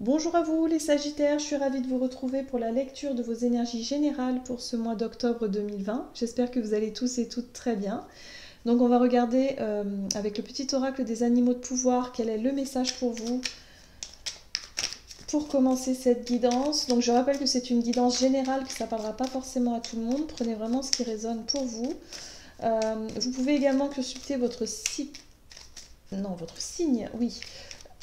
Bonjour à vous les Sagittaires, je suis ravie de vous retrouver pour la lecture de vos énergies générales pour ce mois d'octobre 2020. J'espère que vous allez tous et toutes très bien. Donc on va regarder euh, avec le petit oracle des animaux de pouvoir quel est le message pour vous pour commencer cette guidance. Donc je rappelle que c'est une guidance générale, que ça ne parlera pas forcément à tout le monde. Prenez vraiment ce qui résonne pour vous. Euh, vous pouvez également consulter votre, si... non, votre signe, oui,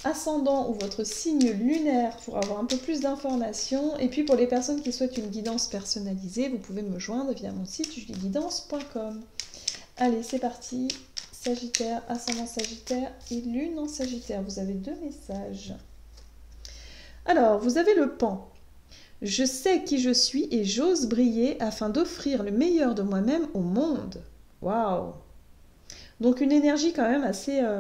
ascendant ou votre signe lunaire pour avoir un peu plus d'informations. Et puis pour les personnes qui souhaitent une guidance personnalisée, vous pouvez me joindre via mon site julieguidance.com. Allez, c'est parti. Sagittaire, ascendant Sagittaire et lune en Sagittaire. Vous avez deux messages. Alors, vous avez le pan. Je sais qui je suis et j'ose briller afin d'offrir le meilleur de moi-même au monde. Waouh donc une énergie quand même assez, euh,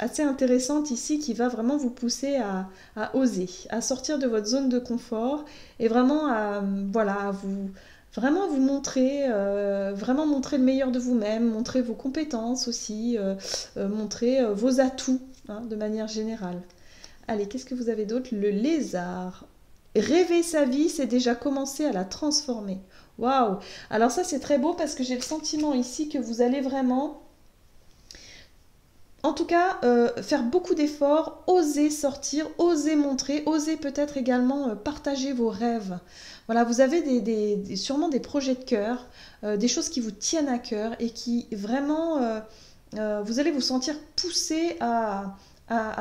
assez intéressante ici qui va vraiment vous pousser à, oser, à sortir de votre zone de confort et vraiment à, voilà, vous, vraiment vous montrer, euh, vraiment montrer le meilleur de vous-même, montrer vos compétences aussi, euh, montrer vos atouts hein, de manière générale. Allez, qu'est-ce que vous avez d'autre? Le lézard. Rêver sa vie, c'est déjà commencer à la transformer. Waouh Alors ça, c'est très beau parce que j'ai le sentiment ici que vous allez vraiment en tout cas, euh, faire beaucoup d'efforts, oser sortir, oser montrer, oser peut-être également euh, partager vos rêves. Voilà, vous avez sûrement des projets de cœur, euh, des choses qui vous tiennent à cœur et qui vraiment, vous allez vous sentir poussé à,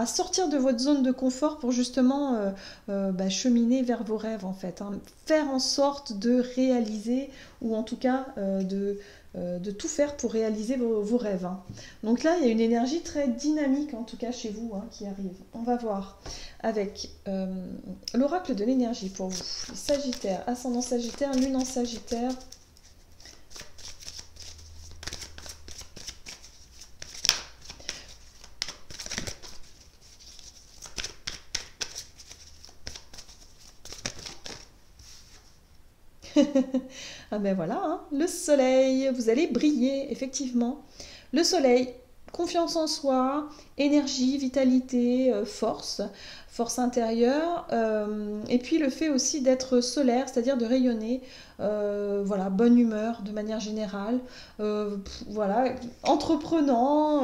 sortir de votre zone de confort pour justement bah, cheminer vers vos rêves en fait. Hein. Faire en sorte de réaliser ou en tout cas de, de tout faire pour réaliser vos, rêves. Hein. Donc là, il y a une énergie très dynamique, en tout cas chez vous, hein, qui arrive. On va voir avec euh, l'oracle de l'énergie pour vous. Sagittaire, ascendant Sagittaire, lune en Sagittaire. Ah ben voilà, hein. le soleil, vous allez briller, effectivement. Le soleil, confiance en soi, énergie, vitalité, euh, force, force intérieure, euh, et puis le fait aussi d'être solaire, c'est-à-dire de rayonner, euh, voilà, bonne humeur de manière générale, voilà, entreprenant,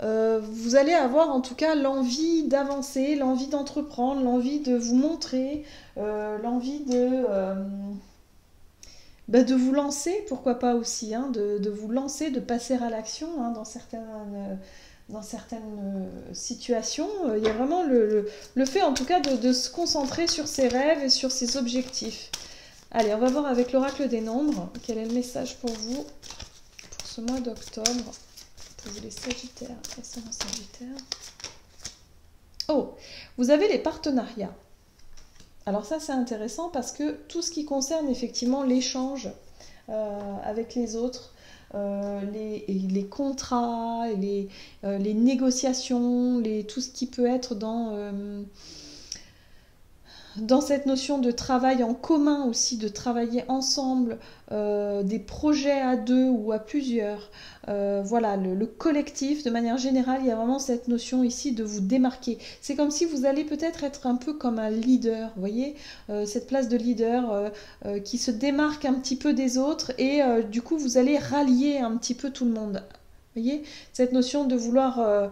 vous allez avoir en tout cas l'envie d'avancer, l'envie d'entreprendre, l'envie de vous montrer, l'envie de bah, de vous lancer, pourquoi pas aussi, hein, de, vous lancer, de passer à l'action hein, dans certaines, euh, dans certaines euh, situations. Il y a vraiment le, fait, en tout cas, de, se concentrer sur ses rêves et sur ses objectifs. Allez, on va voir avec l'oracle des nombres quel est le message pour vous pour ce mois d'octobre, pour les Sagittaires, Sagittaire. Oh, vous avez les partenariats. Alors ça c'est intéressant parce que tout ce qui concerne effectivement l'échange euh, avec les autres, euh, les, contrats, les, euh, les négociations, tout ce qui peut être dans dans cette notion de travail en commun aussi, de travailler ensemble, euh, des projets à deux ou à plusieurs, euh, voilà, le, collectif, de manière générale, il y a vraiment cette notion ici de vous démarquer. C'est comme si vous allez peut-être être un peu comme un leader, vous voyez, euh, cette place de leader qui se démarque un petit peu des autres et du coup vous allez rallier un petit peu tout le monde. Vous voyez, cette notion de vouloir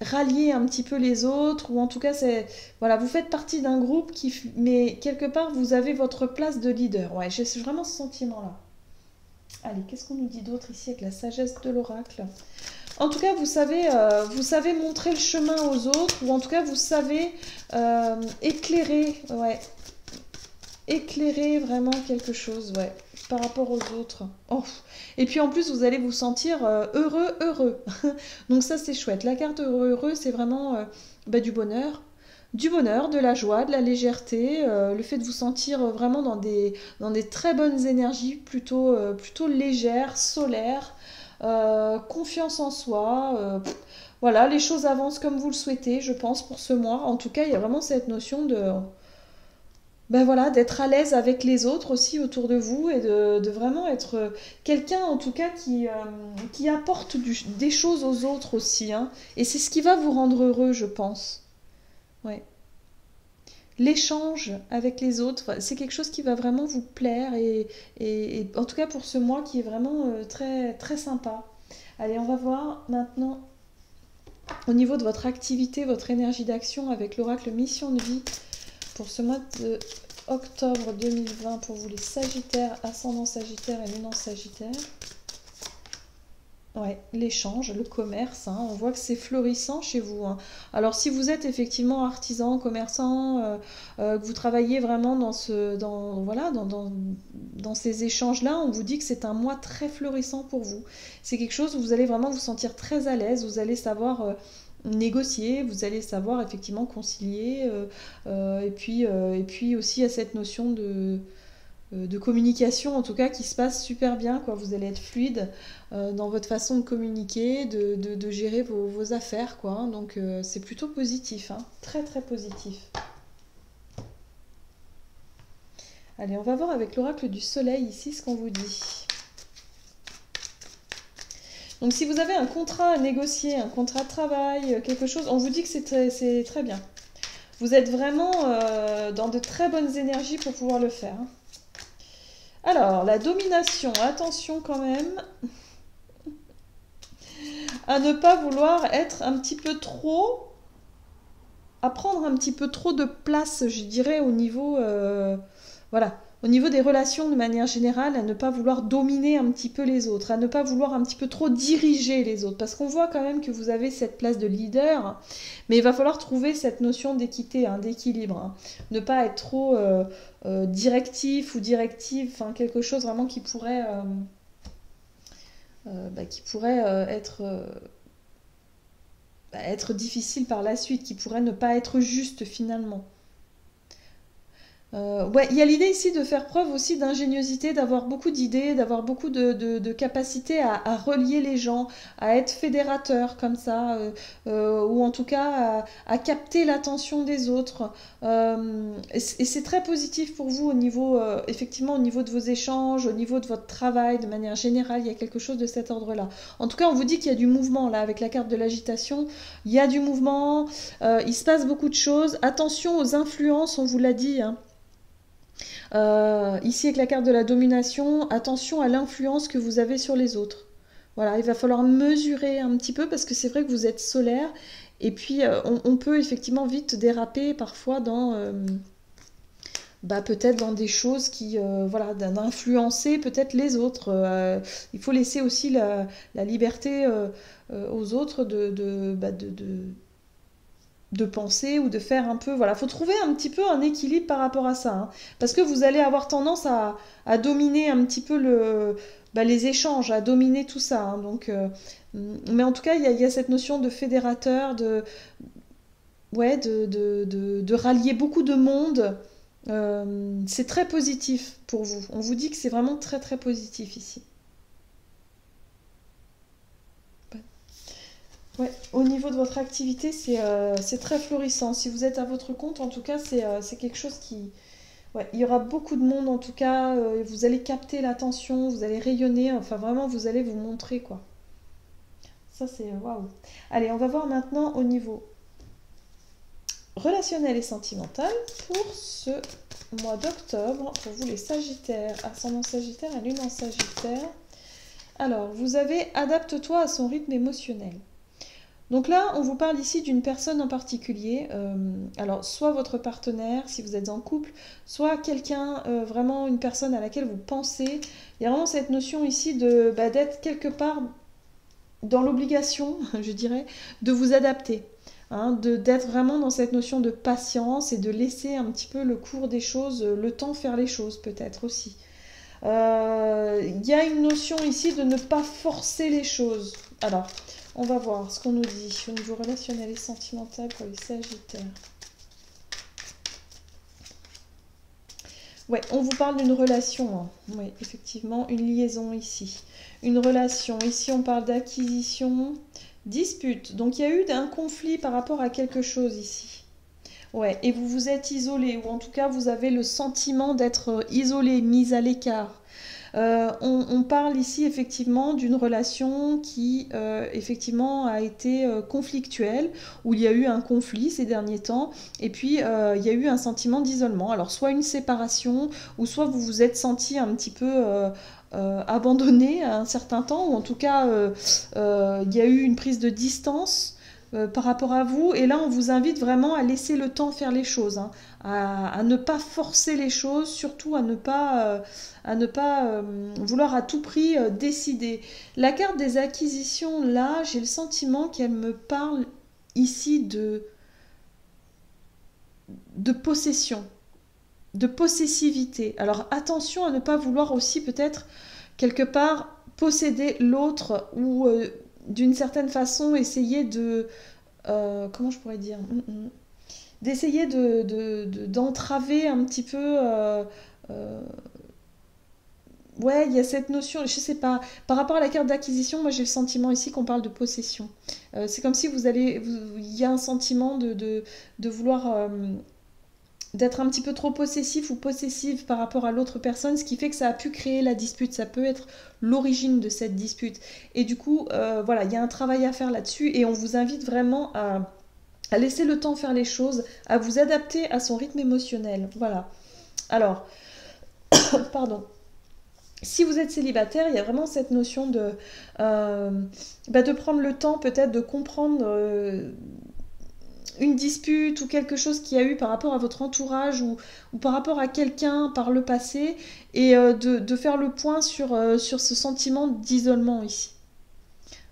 rallier un petit peu les autres, ou en tout cas, c'est voilà, vous faites partie d'un groupe qui, mais quelque part, vous avez votre place de leader. Ouais, j'ai vraiment ce sentiment-là. Allez, qu'est-ce qu'on nous dit d'autre ici avec la sagesse de l'oracle? En tout cas, vous savez, euh, vous savez montrer le chemin aux autres, ou en tout cas, vous savez euh, éclairer, ouais, éclairer vraiment quelque chose, ouais par rapport aux autres. Oh. Et puis en plus, vous allez vous sentir euh, heureux, heureux. Donc ça, c'est chouette. La carte heureux, heureux, c'est vraiment euh, bah, du bonheur. Du bonheur, de la joie, de la légèreté, euh, le fait de vous sentir vraiment dans des, très bonnes énergies, plutôt, plutôt légères, solaires, confiance en soi. voilà, les choses avancent comme vous le souhaitez, je pense, pour ce mois. En tout cas, il y a vraiment cette notion de ben voilà, d'être à l'aise avec les autres aussi autour de vous et de, vraiment être quelqu'un en tout cas qui, euh, qui apporte des choses aux autres aussi. Hein. Et c'est ce qui va vous rendre heureux, je pense. Ouais. l'échange avec les autres, c'est quelque chose qui va vraiment vous plaire et, en tout cas pour ce mois qui est vraiment euh, très, très sympa. Allez, on va voir maintenant au niveau de votre activité, votre énergie d'action avec l'oracle Mission de vie pour ce mois de octobre 2020 pour vous les Sagittaires, ascendant Sagittaire et lunan Sagittaire. Ouais, l'échange, le commerce, hein, on voit que c'est florissant chez vous. Hein. Alors si vous êtes effectivement artisan, commerçant, euh, euh, que vous travaillez vraiment dans, ce, dans, voilà, dans, dans, ces échanges-là, on vous dit que c'est un mois très florissant pour vous. C'est quelque chose où vous allez vraiment vous sentir très à l'aise, vous allez savoir... Euh, négocier, vous allez savoir effectivement concilier, et, puis, et puis aussi à cette notion de, euh, communication en tout cas qui se passe super bien quoi vous allez être fluide euh, dans votre façon de communiquer de, gérer vos, affaires quoi hein. donc euh, c'est plutôt positif hein. très très positif allez on va voir avec l'oracle du soleil ici ce qu'on vous dit donc si vous avez un contrat à négocier un contrat de travail quelque chose on vous dit que c'est très, bien. Vous êtes vraiment dans de très bonnes énergies pour pouvoir le faire hein. Alors, la domination, attention quand même. À ne pas vouloir être un petit peu trop à prendre un petit peu trop de place, je dirais, au niveau euh, voilà, au niveau des relations de manière générale, à ne pas vouloir dominer un petit peu les autres, à ne pas vouloir un petit peu trop diriger les autres, parce qu'on voit quand même que vous avez cette place de leader, mais il va falloir trouver cette notion d'équité, hein, d'équilibre, hein. ne pas être trop euh, euh, directif ou directive, quelque chose vraiment qui pourrait, euh, bah, bah, être difficile par la suite, qui pourrait ne pas être juste finalement. Euh, il y a l'idée ici de faire preuve aussi d'ingéniosité, d'avoir beaucoup d'idées, d'avoir beaucoup de, de, capacité à, relier les gens, à être fédérateur comme ça, euh, euh, ou en tout cas à, capter l'attention des autres. et c'est très positif pour vous au niveau, effectivement, au niveau de vos échanges, au niveau de votre travail, de manière générale, il y a quelque chose de cet ordre-là. En tout cas, on vous dit qu'il y a du mouvement là, avec la carte de l'agitation, il y a du mouvement, il se passe beaucoup de choses. Attention aux influences, on vous l'a dit. Hein. Euh, ici, avec la carte de la domination, attention à l'influence que vous avez sur les autres. Voilà, il va falloir mesurer un petit peu parce que c'est vrai que vous êtes solaire et puis euh, on, peut effectivement vite déraper parfois dans... Euh, bah, peut-être dans des choses qui, voilà, d'influencer peut-être les autres. il faut laisser aussi la, liberté aux autres de, bah, de, de de penser ou de faire un peu. Voilà, faut trouver un petit peu un équilibre par rapport à ça. Hein. parce que vous allez avoir tendance à, dominer un petit peu le, bah, les échanges, à dominer tout ça. Hein. donc, euh, mais en tout cas, il y, a cette notion de fédérateur, de, rallier beaucoup de monde. Euh, c'est très positif pour vous. On vous dit que c'est vraiment très très positif ici. Au niveau de votre activité, euh, c'est très florissant. Si vous êtes à votre compte, en tout cas, c'est euh, quelque chose qui... il y aura beaucoup de monde, en tout cas. Euh, vous allez capter l'attention, vous allez rayonner. Enfin, vraiment, vous allez vous montrer, quoi. Ça, c'est... Waouh Allez, on va voir maintenant au niveau relationnel et sentimental pour ce mois d'octobre. Pour vous, les Sagittaires, ascendant Sagittaire et Lune en Sagittaire. Alors, vous avez adapte-toi à son rythme émotionnel. Donc là, on vous parle ici d'une personne en particulier. Euh, alors, soit votre partenaire, si vous êtes en couple, soit quelqu'un, euh, vraiment une personne à laquelle vous pensez. Il y a vraiment cette notion ici de bah, d'être quelque part dans l'obligation, je dirais, de vous adapter. Hein, d'être vraiment dans cette notion de patience et de laisser un petit peu le cours des choses, le temps faire les choses peut-être aussi. Euh, il y a une notion ici de ne pas forcer les choses. Alors, on va voir ce qu'on nous dit au niveau relationnel et sentimental pour les Sagittaires. Ouais, on vous parle d'une relation. Hein. Effectivement, une liaison ici. Une relation. Ici, on parle d'acquisition, dispute. Donc, il y a eu un conflit par rapport à quelque chose ici. Ouais, et vous vous êtes isolé, ou en tout cas, vous avez le sentiment d'être isolé, mis à l'écart. On, parle ici effectivement d'une relation qui effectivement a été conflictuelle, où il y a eu un conflit ces derniers temps, et puis il y a eu un sentiment d'isolement. Alors soit une séparation, ou soit vous vous êtes senti un petit peu... abandonné à un certain temps, ou en tout cas il y a eu une prise de distance euh, par rapport à vous. Et là, on vous invite vraiment à laisser le temps faire les choses, hein. à, ne pas forcer les choses, surtout à ne pas, euh, à ne pas euh, vouloir à tout prix décider. La carte des acquisitions, là, j'ai le sentiment qu'elle me parle ici de, de possession, de possessivité. Alors attention à ne pas vouloir aussi peut-être quelque part posséder l'autre ou d'une certaine façon essayer de... Euh, comment je pourrais dire mm, mm. D'essayer de, d'entraver un petit peu... Euh, euh, ouais, il y a cette notion, je sais pas, par rapport à la carte d'acquisition, moi j'ai le sentiment ici qu'on parle de possession. c'est comme si vous allez, il y a un sentiment de, de vouloir d'être un petit peu trop possessif ou possessive par rapport à l'autre personne, ce qui fait que ça a pu créer la dispute, ça peut être l'origine de cette dispute. Et du coup, euh, voilà, il y a un travail à faire là-dessus et on vous invite vraiment à, laisser le temps faire les choses, à vous adapter à son rythme émotionnel. Voilà. Alors, pardon. Si vous êtes célibataire, il y a vraiment cette notion de, euh, bah, de prendre le temps peut-être de comprendre euh, une dispute ou quelque chose qui a eu par rapport à votre entourage ou, par rapport à quelqu'un par le passé et euh, de, faire le point sur, euh, ce sentiment d'isolement ici.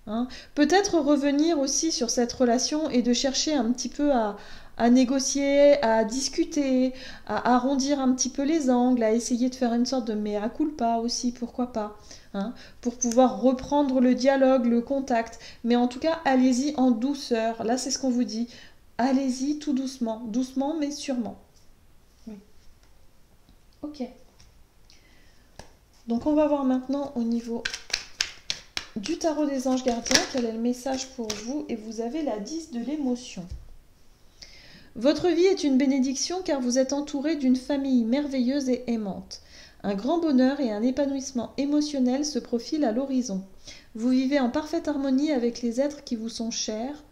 Hein. Peut-être revenir aussi sur cette relation et de chercher un petit peu à, à négocier, à discuter, à arrondir un petit peu les angles, à essayer de faire une sorte de mea culpa aussi, pourquoi pas, hein, pour pouvoir reprendre le dialogue, le contact. Mais en tout cas, allez-y en douceur. Là, c'est ce qu'on vous dit allez-y tout doucement, doucement mais sûrement. Oui. Ok. Donc on va voir maintenant au niveau du tarot des anges gardiens quel est le message pour vous et vous avez la 10 de l'émotion. Votre vie est une bénédiction car vous êtes entouré d'une famille merveilleuse et aimante. Un grand bonheur et un épanouissement émotionnel se profilent à l'horizon. Vous vivez en parfaite harmonie avec les êtres qui vous sont chers.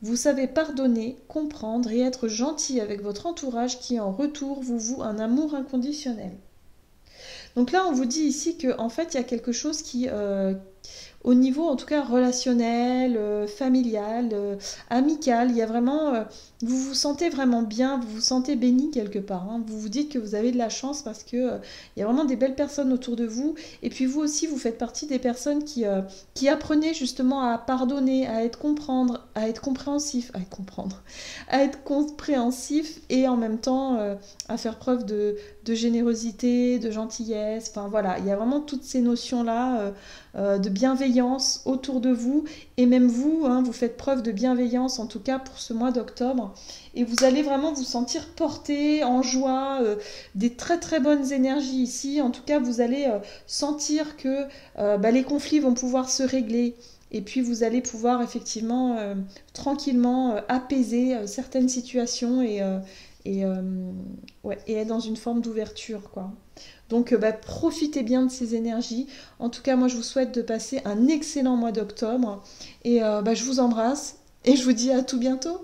Vous savez pardonner, comprendre et être gentil avec votre entourage qui en retour vous voue un amour inconditionnel. Donc là, on vous dit ici qu'en en fait, il y a quelque chose qui, euh, au niveau en tout cas relationnel, euh, familial, euh, amical. Il y a vraiment, vous vous sentez vraiment bien, vous vous sentez béni quelque part. Hein. Vous vous dites que vous avez de la chance parce que il y a vraiment des belles personnes autour de vous. Et puis vous aussi, vous faites partie des personnes qui, qui apprenez justement à pardonner, à être comprendre, à être compréhensif, à être comprendre, à être compréhensif et en même temps à faire preuve de, de générosité, de gentillesse. Enfin voilà, il y a vraiment toutes ces notions là euh, de bienveillance autour de vous. Et même vous, hein, vous faites preuve de bienveillance, en tout cas pour ce mois d'octobre. Et vous allez vraiment vous sentir porté, en joie, euh, des très très bonnes énergies ici. En tout cas, vous allez euh, sentir que bah, les conflits vont pouvoir se régler. Et puis vous allez pouvoir effectivement tranquillement apaiser certaines situations et, être dans une forme d'ouverture. Donc euh, bah, profitez bien de ces énergies. En tout cas, moi je vous souhaite de passer un excellent mois d'octobre. Et euh, bah, je vous embrasse et je vous dis à tout bientôt.